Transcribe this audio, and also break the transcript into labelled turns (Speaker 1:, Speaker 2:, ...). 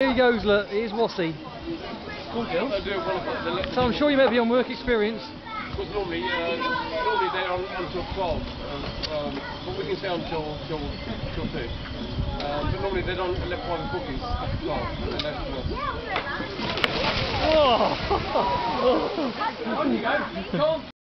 Speaker 1: Here he goes, look, here's Wassy. So I'm sure you might be on work experience.
Speaker 2: Because normally, uh, normally they're on until 12, um, um but we can stay until till, till 2. Um, but normally they don't let one cookies after 12. and They left
Speaker 1: Whoa!
Speaker 2: On you go. Come.